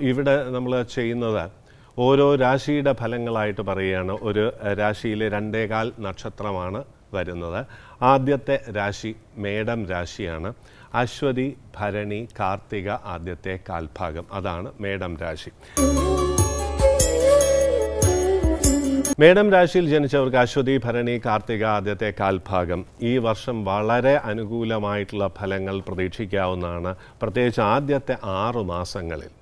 ഇവിടെ നമ്മൾ ചെയ്യുന്നത് ഓരോ രാശിയുടെ ഫലങ്ങളായിട്ട് പറയുകയാണ്. ഒരു രാശിയിലെ രണ്ടേകാൽ നക്ഷത്രമാണ് വരുന്നത്. ആദ്യത്തെ രാശി മേടം രാശിയാണ്. അശ്വതി ഭരണി കാർത്തിക ആദ്യത്തെ കാൽഭാഗം. അതാണ് മേടം രാശി. മേടം രാശിയിൽ ജനിച്ചവർക്ക് അശ്വതി ഭരണി കാർത്തിക ആദ്യത്തെ കാൽഭാഗം. ഈ വർഷം വളരെ അനുകൂലമായിട്ടുള്ള ഫലങ്ങൾ പ്രതീക്ഷിക്കാവുന്നതാണ്. പ്രത്യേകിച്ച് ആദ്യത്തെ ആറു മാസങ്ങളിൽ.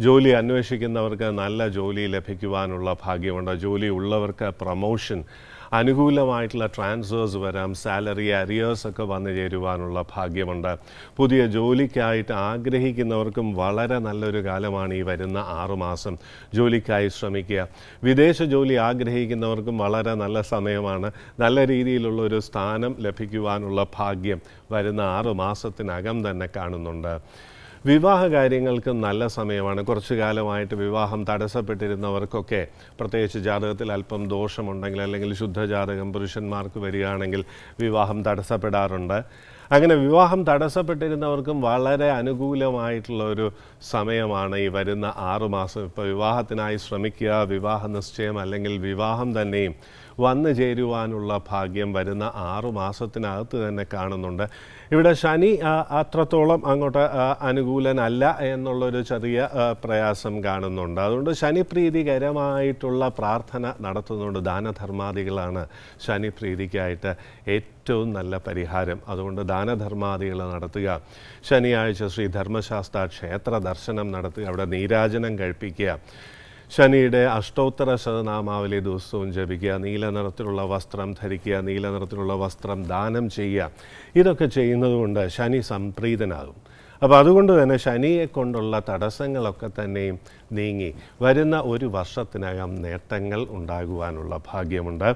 ജോലി അന്വേഷിക്കുന്നവർക്ക് നല്ല ജോലി ലഭിക്കുവാനുള്ള ഭാഗ്യമുണ്ട്. ജോലി ഉള്ളവർക്ക് പ്രമോഷൻ അനുകൂലമായിട്ടുള്ള ട്രാൻസ്ഫേഴ്സ് വരാം സാലറി അരിയേഴ്സ് ഒക്കെ വന്നു ചേരുവാനുള്ള ഭാഗ്യമുണ്ട്. പുതിയ ജോലിക്കായിട്ട് ആഗ്രഹിക്കുന്നവർക്കും വളരെ നല്ലൊരു കാലമാണ് ഈ വരുന്ന ആറുമാസം ജോലിക്കായി ശ്രമിക്കുക. വിദേശ ജോലി ആഗ്രഹിക്കുന്നവർക്കും വളരെ നല്ല സമയമാണ്. നല്ല രീതിയിലുള്ള ഒരു സ്ഥാനം ലഭിക്കുവാനുള്ള ഭാഗ്യം വരുന്ന ആറുമാസത്തിനകം തന്നെ കാണുന്നുണ്ട്. വിവാഹ കാര്യങ്ങൾക്ക് നല്ല സമയമാണ്. കുറച്ചു കാലമായിട്ട് വിവാഹം തടസ്സപ്പെട്ടിരുന്നവർക്കൊക്കെ പ്രത്യേകിച്ച് ജാതകത്തിൽ അല്പം ദോഷമുണ്ടെങ്കിൽ അല്ലെങ്കിൽ ശുദ്ധജാതകം പുരുഷന്മാർക്ക് വരികയാണെങ്കിൽ വിവാഹം തടസ്സപ്പെടാറുണ്ട്. അങ്ങനെ വിവാഹം തടസ്സപ്പെട്ടിരുന്നവർക്കും വളരെ അനുകൂലമായിട്ടുള്ള ഒരു സമയമാണ് ഈ വരുന്ന ആറുമാസം ഇപ്പോൾ വിവാഹത്തിനായി ശ്രമിക്കുക വിവാഹ നിശ്ചയം അല്ലെങ്കിൽ വിവാഹം തന്നെയും വന്നു ചേരുവാനുള്ള ഭാഗ്യം വരുന്ന ആറു മാസത്തിനകത്ത് തന്നെ കാണുന്നുണ്ട്. ഇവിടെ ശനി അത്രത്തോളം അങ്ങോട്ട് അനുകൂലനല്ല എന്നുള്ളൊരു ചെറിയ പ്രയാസം കാണുന്നുണ്ട്. അതുകൊണ്ട് ശനിപ്രീതികരമായിട്ടുള്ള പ്രാർത്ഥന നടത്തുന്നുണ്ട്. ദാനധർമാദികളാണ് ശനിപ്രീതിക്കായിട്ട് ഏറ്റവും നല്ല പരിഹാരം. അതുകൊണ്ട് ദാനധർമാദികൾ നടത്തുക. ശനിയാഴ്ച ശ്രീ ധർമ്മശാസ്ത്ര ക്ഷേത്ര ദർശനം നടത്തുക. അവിടെ നീരാജനം കഴിപ്പിക്കുക. ശനിയുടെ അഷ്ടോത്തര ശതനാമാവലി ദിവസവും ജപിക്കുക നീല നിറത്തിലുള്ള വസ്ത്രം ധരിക്കുക നീല നിറത്തിലുള്ള വസ്ത്രം ദാനം ചെയ്യുക. ഇതൊക്കെ ചെയ്യുന്നതുകൊണ്ട് ശനി സംപ്രീതനാകും. അപ്പോൾ അതുകൊണ്ട് തന്നെ ശനിയെ കൊണ്ടുള്ള തടസ്സങ്ങളൊക്കെ തന്നെയും നീങ്ങി വരുന്ന ഒരു വർഷത്തിനകം നേട്ടങ്ങൾ ഉണ്ടാകുവാനുള്ള ഭാഗ്യമുണ്ട്.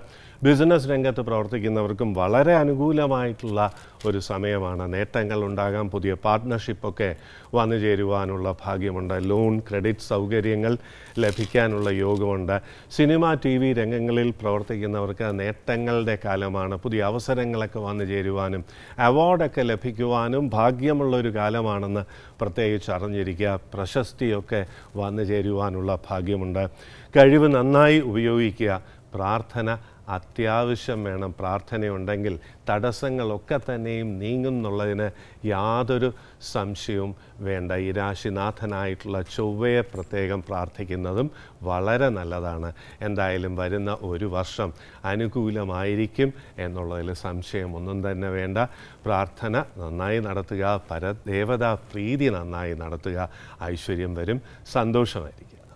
ബിസിനസ് രംഗത്ത് പ്രവർത്തിക്കുന്നവർക്കും വളരെ അനുകൂലമായിട്ടുള്ള ഒരു സമയമാണ് നേട്ടങ്ങൾ ഉണ്ടാകാം പുതിയ പാർട്ട്ണർഷിപ്പൊക്കെ വന്നു ചേരുവാനുള്ള ഭാഗ്യമുണ്ട്. ലോൺ ക്രെഡിറ്റ് സൗകര്യങ്ങൾ ലഭിക്കാനുള്ള യോഗമുണ്ട്. സിനിമ ടി വി രംഗങ്ങളിൽ പ്രവർത്തിക്കുന്നവർക്ക് നേട്ടങ്ങളുടെ കാലമാണ്. പുതിയ അവസരങ്ങളൊക്കെ വന്നു ചേരുവാനും അവാർഡൊക്കെ ലഭിക്കുവാനും ഭാഗ്യമുള്ള ഒരു കാലമാണെന്ന് പ്രത്യേകിച്ച് അറിഞ്ഞിരിക്കുക. പ്രശസ്തിയൊക്കെ വന്നു ചേരുവാനുള്ള ഭാഗ്യമുണ്ട്. കഴിവ് നന്നായി ഉപയോഗിക്കുക. പ്രാർത്ഥന അത്യാവശ്യം വേണം. പ്രാർത്ഥനയുണ്ടെങ്കിൽ തടസ്സങ്ങളൊക്കെ തന്നെയും നീങ്ങും എന്നുള്ളതിന് യാതൊരു സംശയവും വേണ്ട. ഈ രാശിനാഥനായിട്ടുള്ള ചൊവ്വയെ പ്രത്യേകം പ്രാർത്ഥിക്കുന്നതും വളരെ നല്ലതാണ്. എന്തായാലും വരുന്ന ഒരു വർഷം അനുകൂലമായിരിക്കും എന്നുള്ളതിൽ സംശയമൊന്നും തന്നെ വേണ്ട. പ്രാർത്ഥന നന്നായി നടത്തുക. പരദേവതാ പ്രീതി നന്നായി നടത്തുക. ഐശ്വര്യം വരും. സന്തോഷമായിരിക്കും.